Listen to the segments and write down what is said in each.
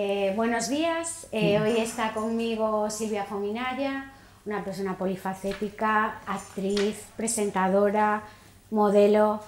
Eh, buenos días, eh, hoy está conmigo Silvia Fominaya, una persona polifacética, actriz, presentadora, modelo.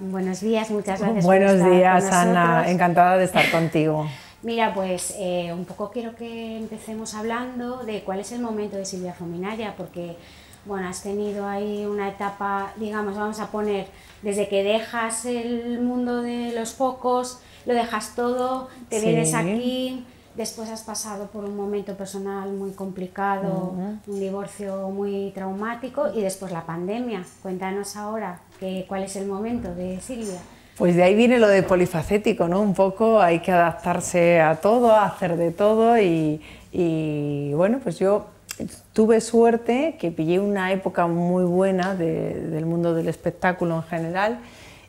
Buenos días, muchas gracias. Buenos por estar días, Ana, encantada de estar contigo. Mira, pues eh, un poco quiero que empecemos hablando de cuál es el momento de Silvia Fominaya, porque bueno, has tenido ahí una etapa, digamos, vamos a poner, desde que dejas el mundo de los focos, lo dejas todo, te vienes aquí, después has pasado por un momento personal muy complicado, un divorcio muy traumático y después la pandemia. Cuéntanos ahora que, cuál es el momento de Silvia. Pues de ahí viene lo de polifacético, ¿no? Un poco hay que adaptarse a todo, a hacer de todo y, y bueno, pues yo tuve suerte que pillé una época muy buena del mundo del espectáculo en general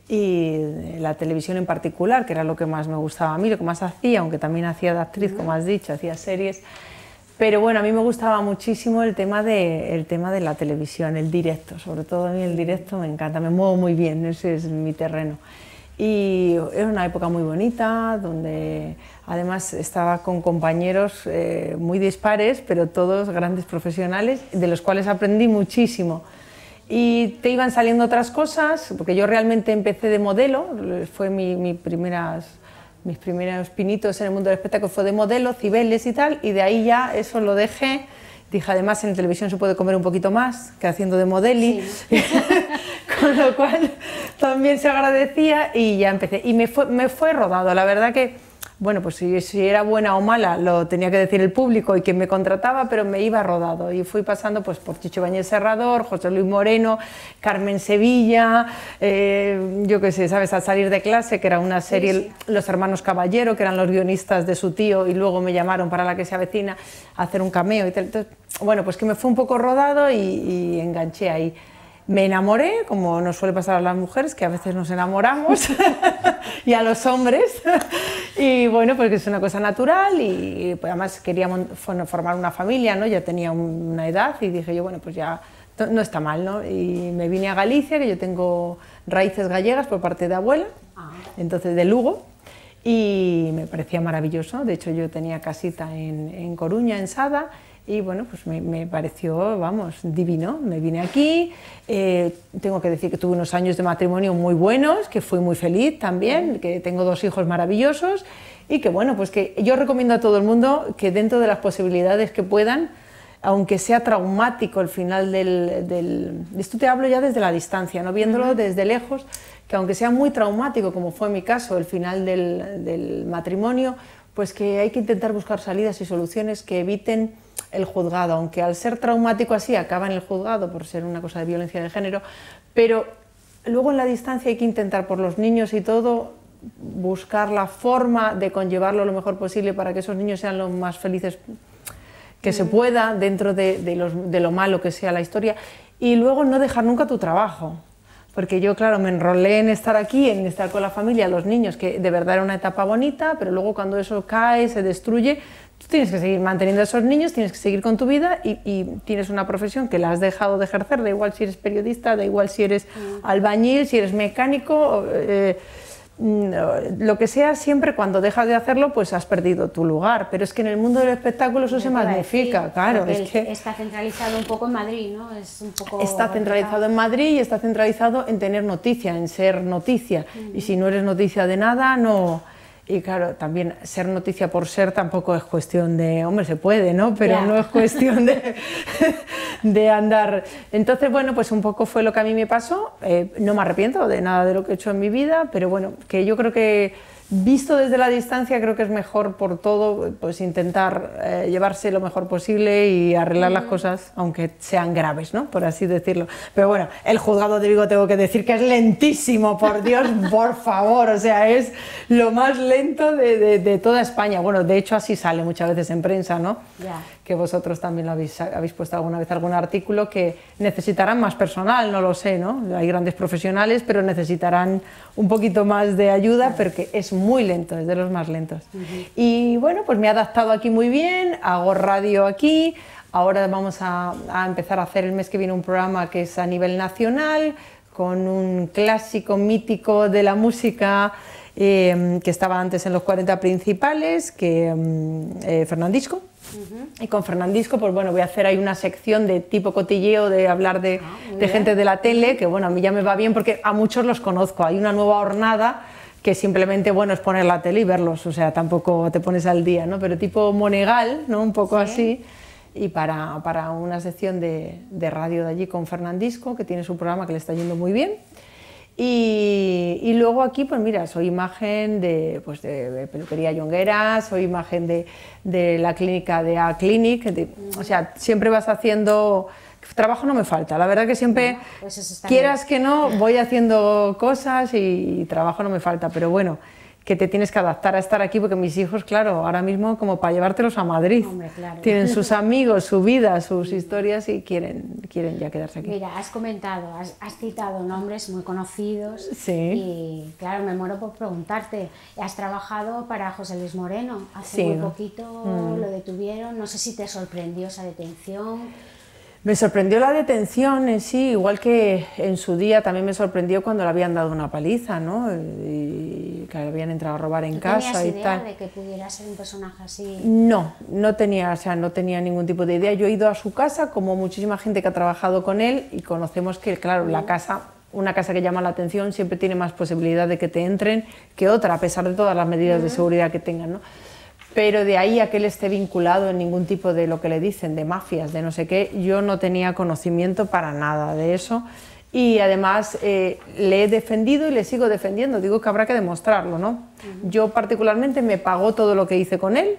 y la televisión en particular, que era lo que más me gustaba a mí, lo que más hacía, aunque también hacía de actriz, como has dicho, hacía series. Pero bueno, a mí me gustaba muchísimo el tema, de, el tema de la televisión, el directo, sobre todo a mí el directo me encanta, me muevo muy bien, ese es mi terreno. Y era una época muy bonita, donde además estaba con compañeros eh, muy dispares, pero todos grandes profesionales, de los cuales aprendí muchísimo. Y te iban saliendo otras cosas, porque yo realmente empecé de modelo, fue mi, mi primeras, mis primeros pinitos en el mundo del espectáculo, fue de modelo, cibeles y tal, y de ahí ya eso lo dejé. Dije, además en televisión se puede comer un poquito más que haciendo de modeli. Sí. con lo cual también se agradecía y ya empecé. Y me fue, me fue rodado, la verdad que, bueno, pues si, si, era buena o mala lo tenía que decir el público y quien me contrataba, pero me iba rodado y fui pasando pues por Chicho Bañez Serrador, José Luis Moreno, Carmen Sevilla, eh, yo qué sé, ¿sabes? Al salir de clase, que era una serie, Los Hermanos Caballero, que eran los guionistas de su tío y luego me llamaron para la que se avecina a hacer un cameo y tal. Entonces, bueno, pues que me fue un poco rodado y, y enganché ahí. Me enamoré, como nos suele pasar a las mujeres, que a veces nos enamoramos, y a los hombres. y bueno, porque es una cosa natural y pues además quería formar una familia, ¿no? Ya tenía una edad y dije yo, bueno, pues ya no está mal, ¿no? Y me vine a Galicia, que yo tengo raíces gallegas por parte de abuela, ah. entonces de Lugo, y me parecía maravilloso. De hecho, yo tenía casita en, en Coruña, en Sada, y bueno, pues me, pareció, vamos, divino. Me vine aquí, eh, tengo que decir que tuve unos años de matrimonio muy buenos, que fui muy feliz también, que tengo dos hijos maravillosos y que bueno, pues que yo recomiendo a todo el mundo que dentro de las posibilidades que puedan, aunque sea traumático el final del, del esto te hablo ya desde la distancia, no viéndolo desde lejos, que aunque sea muy traumático, como fue mi caso, el final del, del matrimonio, pues que hay que intentar buscar salidas y soluciones que eviten el juzgado, aunque al ser traumático así acaba en el juzgado por ser una cosa de violencia de género, pero luego en la distancia hay que intentar por los niños y todo buscar la forma de conllevarlo lo mejor posible para que esos niños sean los más felices que se pueda dentro de, de lo malo que sea la historia. Y luego no dejar nunca tu trabajo porque yo, claro, me enrolé en estar aquí, en estar con la familia, los niños, que de verdad era una etapa bonita, pero luego cuando eso cae, se destruye, tú tienes que seguir manteniendo a esos niños, tienes que seguir con tu vida y, tienes una profesión que la has dejado de ejercer, da igual si eres periodista, da igual si eres mm. albañil, si eres mecánico. Eh, Mm, lo que sea, siempre cuando dejas de hacerlo, pues has perdido tu lugar. Pero es que en el mundo del espectáculo eso se magnifica, claro. Es que está centralizado un poco en Madrid, ¿no? Es un poco está centralizado en Madrid y está centralizado en tener noticia, en ser noticia. Y si no eres noticia de nada, no y claro, también ser noticia por ser tampoco es cuestión de, hombre, se puede, ¿no? Pero no es cuestión de, de, andar. Entonces, bueno, pues un poco fue lo que a mí me pasó. Eh, no me arrepiento de nada de lo que he hecho en mi vida, pero bueno, que yo creo que visto desde la distancia creo que es mejor por todo pues intentar eh, llevarse lo mejor posible y arreglar las cosas aunque sean graves no por así decirlo. Pero bueno el juzgado de Vigo tengo que decir que es lentísimo por Dios por favor. O sea es lo más lento de, de, toda España. Bueno de hecho así sale muchas veces en prensa no que vosotros también lo habéis, habéis puesto alguna vez algún artículo que necesitarán más personal no lo sé no hay grandes profesionales pero necesitarán un poquito más de ayuda porque es muy lento, es de los más lentos. Y bueno, pues me he adaptado aquí muy bien, hago radio aquí, ahora vamos a, empezar a hacer el mes que viene un programa que es a nivel nacional, con un clásico mítico de la música eh, que estaba antes en los 40 principales, que mm, eh, Fernandisco. Y con Fernandisco, pues bueno, voy a hacer ahí una sección de tipo cotilleo, de hablar de, Ah, de gente de la tele, que bueno, a mí ya me va bien porque a muchos los conozco. Hay una nueva hornada que simplemente, bueno, es poner la tele y verlos, o sea, tampoco te pones al día, ¿no? Pero tipo Monegal, ¿no? Un poco así. Y para, para una sección de, de radio de allí con Fernandisco, que tiene su programa que le está yendo muy bien. Y, y luego aquí, pues mira, soy imagen de, pues de peluquería Yonguera, soy imagen de, de la clínica de A Clinic, de- o sea, siempre vas haciendo... Trabajo no me falta, la verdad que siempre, pues quieras que no, voy haciendo cosas y, trabajo no me falta, pero bueno, que te tienes que adaptar a estar aquí porque mis hijos, claro, ahora mismo como para llevártelos a Madrid, Hombre, claro. tienen sus amigos, su vida, sus historias y quieren, quieren ya quedarse aquí. Mira, has comentado, has, has citado nombres muy conocidos Sí. y claro, me muero por preguntarte, has trabajado para José Luis Moreno, hace Sí. Mm. muy poquito lo detuvieron, no sé si te sorprendió esa detención. Me sorprendió la detención en sí, igual que en su día también me sorprendió cuando le habían dado una paliza, ¿no? Y que le habían entrado a robar en ¿Tú casa tenías y idea tal. de que pudiera ser un personaje así? No, no tenía, o sea, no tenía ningún tipo de idea. Yo he ido a su casa, como muchísima gente que ha trabajado con él, y conocemos que, claro, la casa, una casa que llama la atención siempre tiene más posibilidad de que te entren que otra, a pesar de todas las medidas de seguridad que tengan, ¿no? Pero de ahí a que él esté vinculado en ningún tipo de lo que le dicen, de mafias, de no sé qué, yo no tenía conocimiento para nada de eso. Y además eh, le he defendido y le sigo defendiendo. Digo que habrá que demostrarlo, ¿no? Yo particularmente me pagó todo lo que hice con él,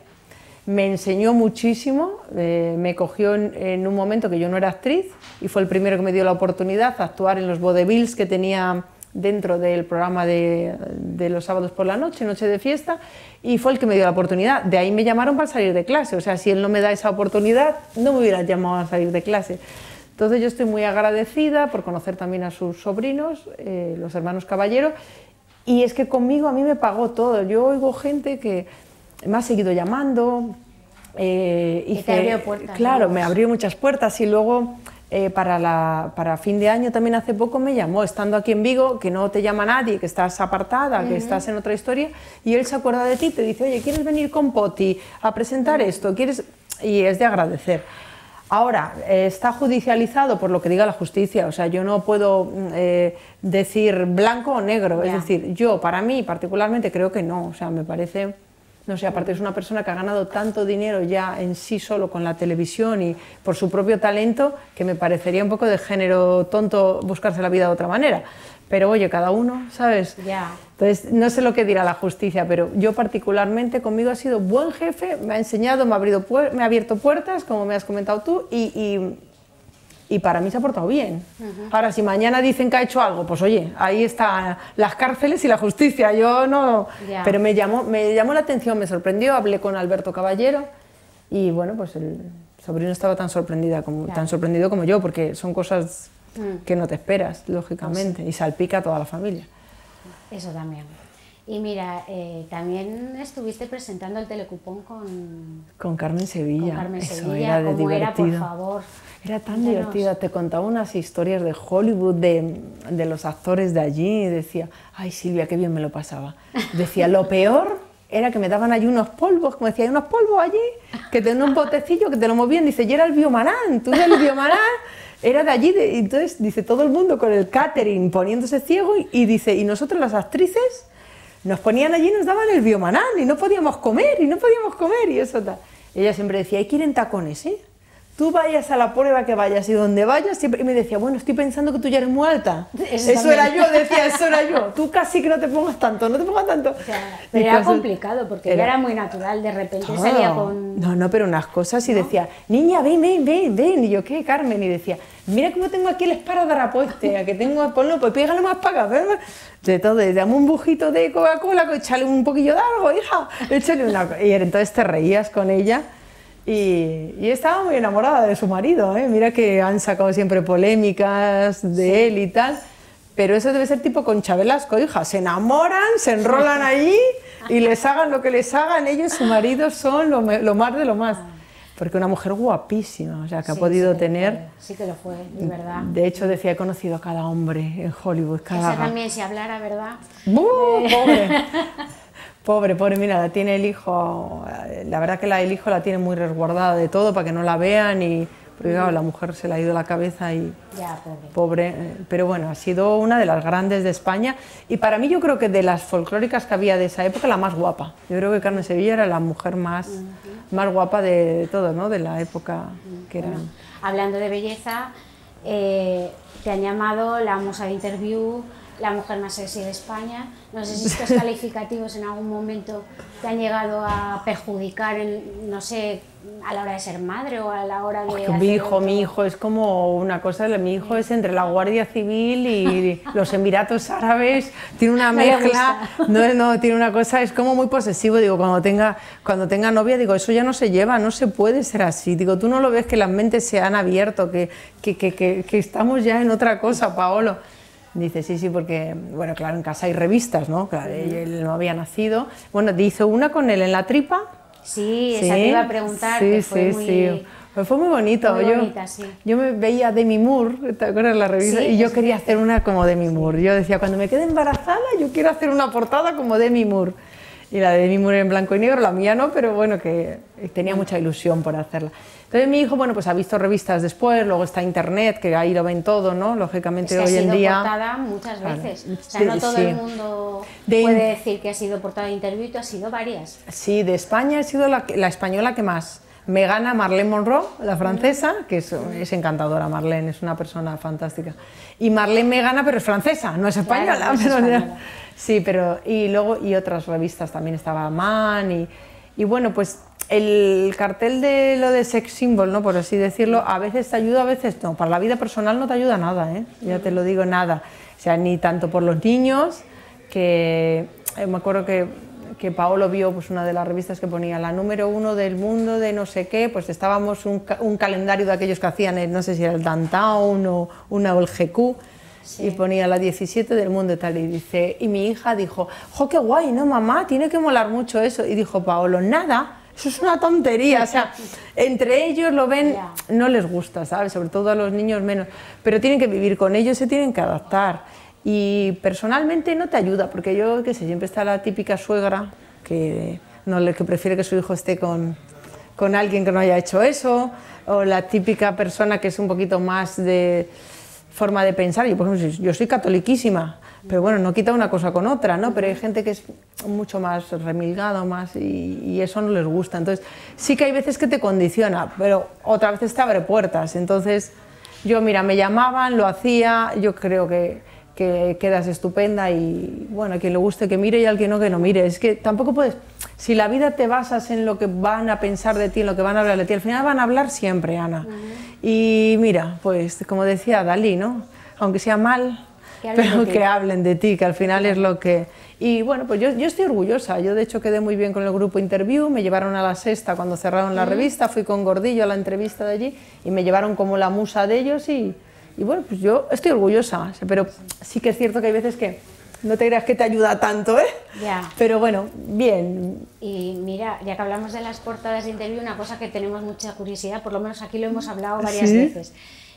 me enseñó muchísimo, eh, me cogió en, en un momento que yo no era actriz y fue el primero que me dio la oportunidad de actuar en los vaudevilles que tenía dentro del programa de, de los sábados por la noche, Noche de Fiesta, y fue el que me dio la oportunidad. De ahí me llamaron para salir de clase, o sea, si él no me da esa oportunidad, no me hubiera llamado a salir de clase. Entonces yo estoy muy agradecida por conocer también a sus sobrinos, eh, los hermanos Caballero, y es que conmigo a mí me pagó todo. Yo oigo gente que me ha seguido llamando. eh, te hice- abrió puertas, Claro, ¿no? me abrió muchas puertas y luego eh, para, la, para fin de año también hace poco me llamó, estando aquí en Vigo, que no te llama nadie, que estás apartada, que estás en otra historia, y él se acuerda de ti te dice, oye, ¿quieres venir con Poti a presentar esto? ¿Quieres? Y es de agradecer. Ahora, eh, está judicializado por lo que diga la justicia, o sea, yo no puedo mm, eh, decir blanco o negro, es decir, yo para mí particularmente creo que no, o sea, me parece, no sé, aparte es una persona que ha ganado tanto dinero ya en sí solo con la televisión y por su propio talento, que me parecería un poco de género tonto buscarse la vida de otra manera. Pero oye, cada uno, ¿sabes? Ya. Entonces, no sé lo que dirá la justicia, pero yo particularmente conmigo ha sido buen jefe, me ha enseñado, me ha, me abierto puertas, como me has comentado tú, y, y- y para mí se ha portado bien. Ahora, si mañana dicen que ha hecho algo, pues oye, ahí están las cárceles y la justicia. Yo no... Pero me llamó, me llamó la atención, me sorprendió, hablé con Alberto Caballero y bueno, pues el sobrino estaba tan, sorprendida como, tan sorprendido como yo, porque son cosas Mm. que no te esperas, lógicamente, y salpica a toda la familia. Eso también. Y mira, eh, también estuviste presentando el telecupón con, Con Carmen Sevilla. con Carmen Eso Sevilla. era de ¿Cómo era, por divertido. favor? Era tan Cuéntanos. divertida, te contaba unas historias de Hollywood, de, de los actores de allí, y decía, ay Silvia, qué bien me lo pasaba. Decía, lo peor era que me daban allí unos polvos, como decía, hay unos polvos allí, que tenían un botecillo que te lo movían, dice, y era el biomarán, tú eres el biomarán, era de allí, de- entonces dice, todo el mundo con el catering poniéndose ciego, y, y dice, y nosotros las actrices nos ponían allí y nos daban el biomanán y no podíamos comer y no podíamos comer y eso tal. Ella siempre decía, hay que ir en tacones, ¿eh? Tú vayas a la prueba que vayas y donde vayas, siempre... Y me decía, bueno, estoy pensando que tú ya eres muy alta. Eso Eso, era yo, decía, eso era yo. Tú casi que no te pongas tanto, no te pongas tanto. O sea, Y pero era cosas- complicado porque Era- ya era muy natural. De repente todo. salía con. No, no, pero unas cosas y decía, niña, ven, ven, ven, ven. Y yo, ¿qué, Carmen? Y decía, mira cómo tengo aquí el esparadrapo este, a que tengo, ponlo, pues pégalo más para acá. ven, ven". De todo, dame un bujito de Coca-Cola, échale un poquillo de algo, hija, échale una... co-". Y entonces te reías con ella. Y, y estaba muy enamorada de su marido, ¿eh? mira que han sacado siempre polémicas de él y tal, pero eso debe ser tipo Concha Velasco, hija, se enamoran, se enrolan allí y les hagan lo que les hagan, ellos, su marido, son lo, lo más de lo más. porque una mujer guapísima, o sea, que ha Sí, podido sí tener... sí que lo fue, de verdad. De hecho, decía, he conocido a cada hombre en Hollywood, cada... Esa también, si hablara, ¿verdad? ¡Buh! Pobre. Pobre, pobre, mira, la tiene el hijo, la verdad que la, el hijo la tiene muy resguardada de todo para que no la vean y, porque claro, la mujer se le ha ido la cabeza y Ya, pobre. pobre, eh, pero bueno, ha sido una de las grandes de España y para mí yo creo que de las folclóricas que había de esa época, la más guapa. Yo creo que Carmen Sevilla era la mujer más, más guapa de, de todo, ¿no? De la época que era... Hablando de belleza, eh, te han llamado la musa de interview, la mujer más sexy de España. No sé si estos calificativos en algún momento te han llegado a perjudicar, en, no sé, a la hora de ser madre o a la hora de... Mi hijo, otro- mi hijo es como una cosa, mi hijo es entre la Guardia Civil y los Emiratos Árabes, tiene una No mezcla, no, no, tiene una cosa, es como muy posesivo, digo, cuando tenga, cuando tenga novia, digo, eso ya no se lleva, no se puede ser así, digo, tú no lo ves que las mentes se han abierto, que, que, que, que estamos ya en otra cosa, Paolo. Dice, sí, sí, porque, bueno, claro, en casa hay revistas, ¿no? Claro, él no había nacido. Bueno, hizo una con él en la tripa, Sí, esa te iba a preguntar, Sí, que fue sí, muy... sí. Pues fue muy bonito. Muy yo, bonita, sí. yo me veía Demi Moore, ¿te acuerdas la revista? Sí, y yo quería hacer una como Demi Moore. Yo decía, cuando me quede embarazada, yo quiero hacer una portada como Demi Moore. Y la de Demi Moore en blanco y negro, la mía no, pero bueno, que tenía mucha ilusión por hacerla. Entonces mi hijo, bueno, pues ha visto revistas después, luego está internet, que ahí lo ven todo, ¿no? Lógicamente Es que hoy ha en sido día... portada muchas Claro. veces. O sea, no todo sí. el mundo De- puede decir que ha sido portada de interview, tú has sido varias. Sí, de España ha sido la, la española que más. Me gana Marlene Monroe, la francesa, que es, es encantadora Marlene, es una persona fantástica. Y Marlene me gana, pero es francesa, no es española. no es pero ya- española. sí, pero y luego y otras revistas también estaba Man y, y bueno, pues el cartel de lo de sex symbol, ¿no? por así decirlo, a veces te ayuda, a veces no. Para la vida personal no te ayuda nada, ¿eh? ya te lo digo, nada. O sea, ni tanto por los niños, que eh, me acuerdo que, que Paolo vio pues, una de las revistas que ponía la número uno del mundo de no sé qué, pues estábamos un, un calendario de aquellos que hacían, el- no sé si era el Downtown o una o el GQ, y ponía la 17 del mundo y tal, y dice, y mi hija dijo, jo, qué guay, ¿no, mamá? Tiene que molar mucho eso. Y dijo Paolo, nada, eso es una tontería, o sea, entre ellos lo ven, no les gusta, ¿sabes? Sobre todo a los niños menos, pero tienen que vivir con ellos, se tienen que adaptar. Y personalmente no te ayuda, porque yo, qué sé, siempre está la típica suegra que, no, que prefiere que su hijo esté con, con alguien que no haya hecho eso, o la típica persona que es un poquito más de forma de pensar. Yo, por ejemplo, yo soy catoliquísima, pero bueno, no quita una cosa con otra, ¿no? Pero hay gente que es mucho más remilgada más y, y eso no les gusta. Entonces, sí que hay veces que te condiciona, pero otras veces te abre puertas. Entonces, yo, mira, me llamaban, lo hacía, yo creo que, que quedas estupenda y, bueno, a quien le guste que mire y al que no que no mire. Es que tampoco puedes, si la vida te basas en lo que van a pensar de ti, en lo que van a hablar de ti, al final van a hablar siempre, Ana. Y mira, pues como decía Dalí, ¿no? Aunque sea mal, Que pero que hablen de ti, que al final es lo que... Y bueno, pues yo, yo estoy orgullosa. Yo de hecho quedé muy bien con el grupo Interview, me llevaron a la sexta cuando cerraron la revista, fui con Gordillo a la entrevista de allí y me llevaron como la musa de ellos y, y bueno, pues yo estoy orgullosa. Pero sí que es cierto que hay veces que no te creas que te ayuda tanto, ¿eh? Ya. Pero bueno, bien. Y mira, ya que hablamos de las portadas de interview, una cosa que tenemos mucha curiosidad, por lo menos aquí lo hemos hablado varias Sí. veces.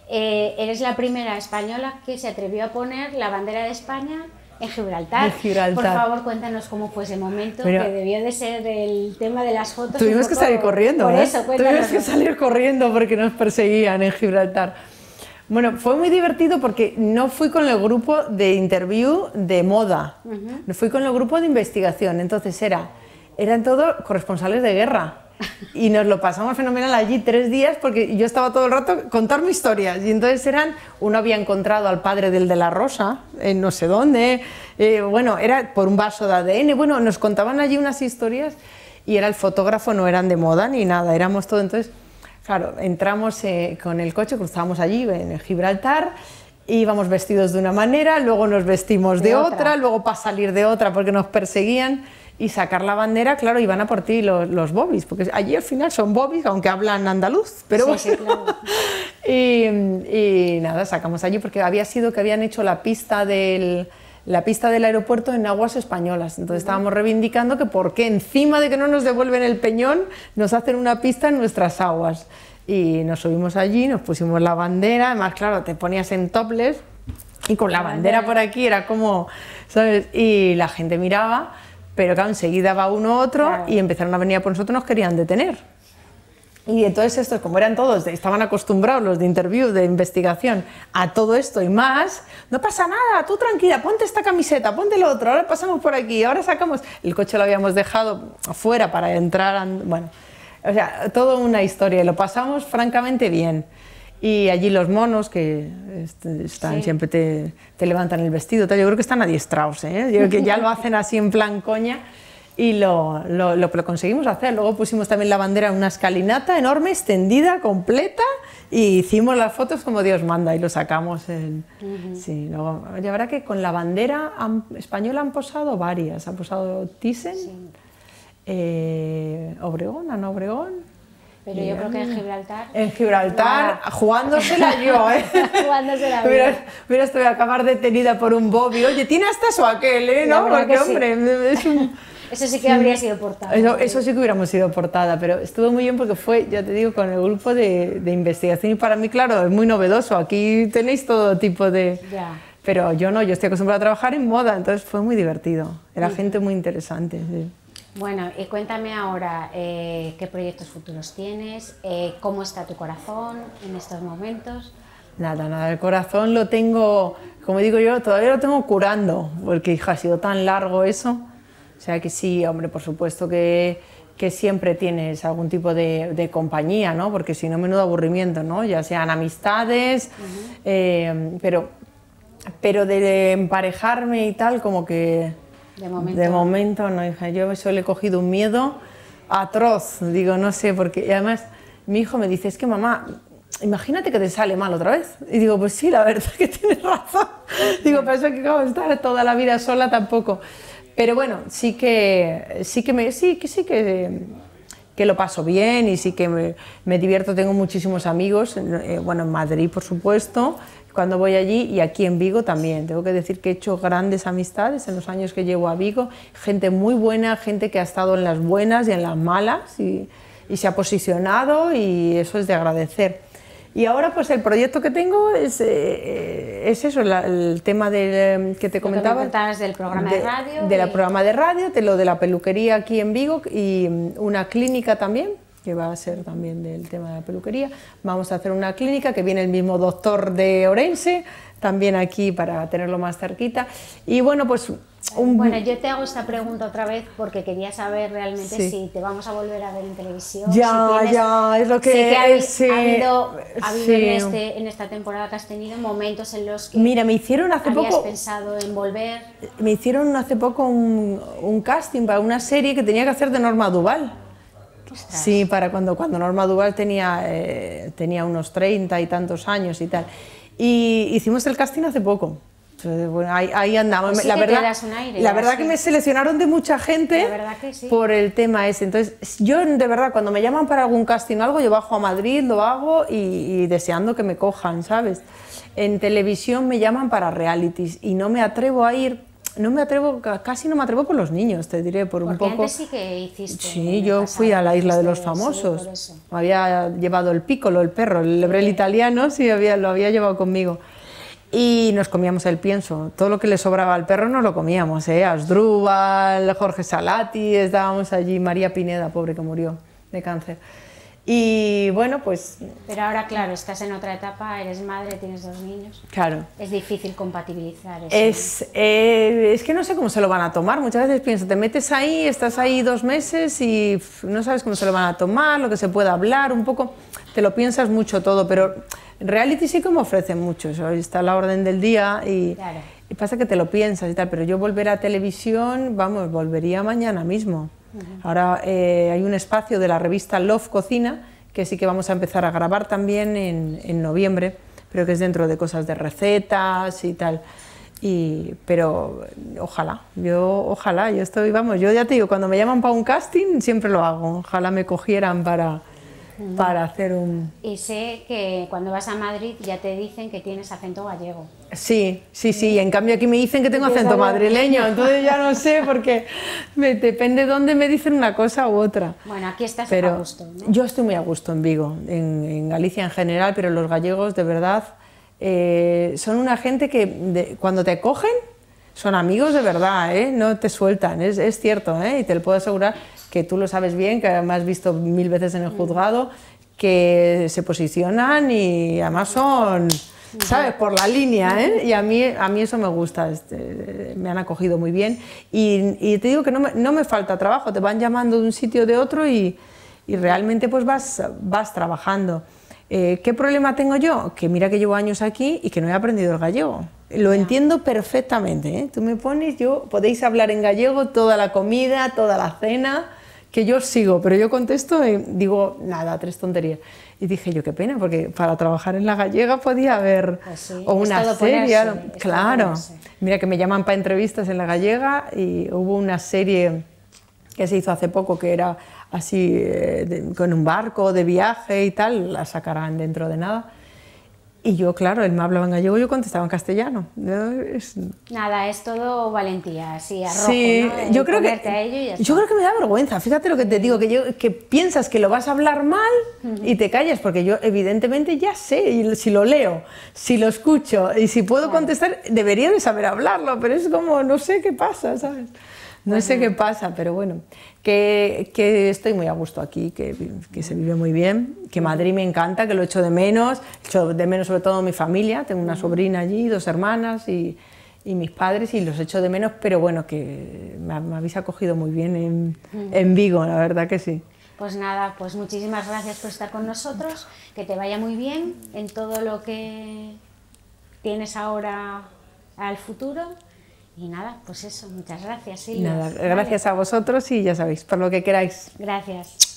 Eh, eres la primera española que se atrevió a poner la bandera de España en Gibraltar. En Gibraltar. Por favor, cuéntanos cómo fue ese momento, Pero- que debió de ser el tema de las fotos. Tuvimos que salir corriendo, Por ¿eh? eso, Tuvimos que salir corriendo porque nos perseguían en Gibraltar. Bueno, fue muy divertido porque no fui con el grupo de interview de moda, fui con el grupo de investigación. Entonces era, eran todos corresponsales de guerra. Y nos lo pasamos fenomenal allí tres días porque yo estaba todo el rato contar mis historias. Y entonces eran, uno había encontrado al padre del de la Rosa, en no sé dónde, eh, bueno, era por un vaso de ADN, bueno, nos contaban allí unas historias y era el fotógrafo, no eran de moda ni nada, éramos todo. Entonces, claro, entramos eh, con el coche, cruzamos allí en Gibraltar. Íbamos vestidos de una manera, luego nos vestimos de, De otra. otra. luego para salir de otra porque nos perseguían y sacar la bandera, claro, iban a por ti los, los bobbies, porque allí al final son bobbies, aunque hablan andaluz, pero Sí, sí, claro. y, y nada, sacamos allí porque había sido que habían hecho la pista del, la pista del aeropuerto en aguas españolas. Entonces estábamos reivindicando que por qué encima de que no nos devuelven el peñón, nos hacen una pista en nuestras aguas. Y nos subimos allí, nos pusimos la bandera, además, claro, te ponías en topless y con la bandera por aquí era como, ¿sabes? Y la gente miraba, pero claro, enseguida va uno otro y empezaron a venir a por nosotros, nos querían detener. Y entonces estos, como eran todos, estaban acostumbrados los de interview, de investigación, a todo esto y más, no pasa nada, tú tranquila, ponte esta camiseta, ponte lo otro, ahora pasamos por aquí, ahora sacamos, el coche lo habíamos dejado afuera para entrar, bueno, o sea, toda una historia, lo pasamos francamente bien. Y allí los monos que este, están siempre te, te, levantan el vestido, yo creo que están adiestrados, ¿eh? yo creo que ya lo hacen así en plan coña y lo, lo, lo, conseguimos hacer. Luego pusimos también la bandera en una escalinata enorme, extendida, completa, y hicimos las fotos como Dios manda y lo sacamos. En, sí, luego, ya verá que con la bandera española han posado varias. Ha posado Thyssen, eh, Obregón, Ana Obregón. Pero yo creo que en Gibraltar. En Gibraltar, jugándosela yo, ¿eh? jugándosela Hubiera, hubiera estoy a acabar detenida por un Bobby. Oye, tiene hasta eso aquel, ¿eh? ¿No? Porque, hombre, es un. Eso sí que habría sido portada. Eso, sí que hubiéramos sido portada, pero estuvo muy bien porque fue, ya te digo, con el grupo de, investigación y para mí, claro, es muy novedoso. Aquí tenéis todo tipo de... Ya. Pero yo no, yo estoy acostumbrada a trabajar en moda, entonces fue muy divertido. Era gente muy interesante. Bueno, y cuéntame ahora eh, qué proyectos futuros tienes, eh, cómo está tu corazón en estos momentos. Nada, nada, el corazón lo tengo, como digo yo, todavía lo tengo curando, porque hija, ha sido tan largo eso o sea que sí, hombre, por supuesto que, que siempre tienes algún tipo de, de, compañía, ¿no? Porque si no, menudo aburrimiento, ¿no? Ya sean amistades, eh, pero, pero de emparejarme y tal, como que... De momento. De momento no, hija. Yo eso le he cogido un miedo atroz, digo, no sé, porque y además mi hijo me dice, es que mamá, imagínate que te sale mal otra vez. Y digo, pues sí, la verdad que tienes razón. digo, pero eso que acabo de estar toda la vida sola tampoco. Pero bueno, sí que, sí que, me, sí, que, sí que, que lo paso bien y sí que me, divierto. Tengo muchísimos amigos, eh, bueno, en Madrid por supuesto, cuando voy allí y aquí en Vigo también. Tengo que decir que he hecho grandes amistades en los años que llevo a Vigo, gente muy buena, gente que ha estado en las buenas y en las malas y se ha posicionado y eso es de agradecer. Y ahora pues el proyecto que tengo es, eh, es eso, el tema del, que te comentaba. del programa de, radio. Del programa de radio, de lo de la peluquería aquí en Vigo y mm, una clínica también, que va a ser también del tema de la peluquería. Vamos a hacer una clínica que viene el mismo doctor de Orense, también aquí para tenerlo más cerquita. Y bueno, pues bueno, yo te hago esta pregunta otra vez porque quería saber realmente si te vamos a volver a ver en televisión. Ya, ya, es lo que, que ha, habido, ha habido en, este, en, esta temporada que has tenido momentos en los que Mira, me hicieron hace habías poco, pensado en volver. Me hicieron hace poco un, un, casting para una serie que tenía que hacer de Norma Duval. Sí, para cuando, cuando Norma Duval tenía, eh, tenía unos 30 y tantos años y tal. Y hicimos el casting hace poco. Bueno, ahí, andamos. Pues la verdad, aire, la verdad que me seleccionaron de mucha gente por el tema ese. Entonces, yo de verdad, cuando me llaman para algún casting o algo, yo bajo a Madrid, lo hago y, deseando que me cojan, ¿sabes? En televisión me llaman para realities y no me atrevo a ir. No me atrevo, casi no me atrevo por los niños, te diré, por un poco. Antes sí que hiciste. Sí, yo fui a la isla de los famosos. había llevado el pícolo, el perro, el lebrel italiano, sí, había, lo había llevado conmigo y nos comíamos el pienso. Todo lo que le sobraba al perro nos lo comíamos, ¿eh? Asdrúbal, Jorge Salati, estábamos allí, María Pineda, pobre que murió de cáncer. Y bueno, pues... Pero ahora, claro, estás en otra etapa, eres madre, tienes dos niños. Claro. Es difícil compatibilizar eso. Es, eh, es que no sé cómo se lo van a tomar. Muchas veces pienso, te metes ahí, estás ahí dos meses y no sabes cómo se lo van a tomar, lo que se puede hablar, un poco, te lo piensas mucho todo, pero reality sí que me ofrecen mucho, hoy está la orden del día y, pasa que te lo piensas y tal, pero yo volver a televisión, vamos, volvería mañana mismo. Ahora eh, hay un espacio de la revista Love Cocina que sí que vamos a empezar a grabar también en, en noviembre, pero que es dentro de cosas de recetas y tal. Y, pero ojalá, yo ojalá, yo estoy, vamos, yo ya te digo, cuando me llaman para un casting siempre lo hago, ojalá me cogieran para, para hacer un... Y sé que cuando vas a Madrid ya te dicen que tienes acento gallego. Sí, sí, sí. En cambio aquí me dicen que tengo acento madrileño, entonces ya no sé porque me, depende de dónde me dicen una cosa u otra. Bueno, aquí estás a gusto. Yo estoy muy a gusto en Vigo, en, Galicia en general, pero los gallegos de verdad eh, son una gente que cuando te cogen son amigos de verdad, ¿eh? no te sueltan, es, es cierto, ¿eh? y te lo puedo asegurar que tú lo sabes bien, que además has visto mil veces en el juzgado, que se posicionan y además son ¿sabes? Por la línea, ¿eh? Y a mí, a mí eso me gusta, este, me han acogido muy bien. Y, te digo que no me, no me, falta trabajo, te van llamando de un sitio o de otro y, y realmente pues vas, vas trabajando. Eh, ¿Qué problema tengo yo? Que mira que llevo años aquí y que no he aprendido el gallego. Lo entiendo perfectamente. ¿eh? Tú me pones, yo podéis hablar en gallego toda la comida, toda la cena, que yo sigo, pero yo contesto y digo nada, tres tonterías. Y dije yo, qué pena, porque para trabajar en la gallega podía haber pues o una serie, claro. Mira que me llaman para entrevistas en la gallega y hubo una serie que se hizo hace poco que era así eh, con un barco de viaje y tal, la sacarán dentro de nada. Y yo, claro, él me hablaba en gallego, yo contestaba en castellano. Nada, es todo valentía, así, arrojo, sí, yo creo que yo creo que me da vergüenza. Fíjate lo que te digo, que yo que piensas que lo vas a hablar mal y te callas, porque yo evidentemente ya sé, si lo leo, si lo escucho y si puedo contestar, debería de saber hablarlo, pero es como no sé qué pasa, ¿sabes? No sé qué pasa, pero bueno, que, que, estoy muy a gusto aquí, que, que, se vive muy bien, que Madrid me encanta, que lo echo de menos, echo de menos sobre todo mi familia, tengo una sobrina allí, dos hermanas y, y mis padres y los echo de menos, pero bueno, que me, habéis acogido muy bien en, en Vigo, la verdad que sí. Pues nada, pues muchísimas gracias por estar con nosotros, que te vaya muy bien en todo lo que tienes ahora al futuro y nada, pues eso, muchas gracias. Silvia. Nada, gracias a vosotros y ya sabéis, por lo que queráis. Gracias.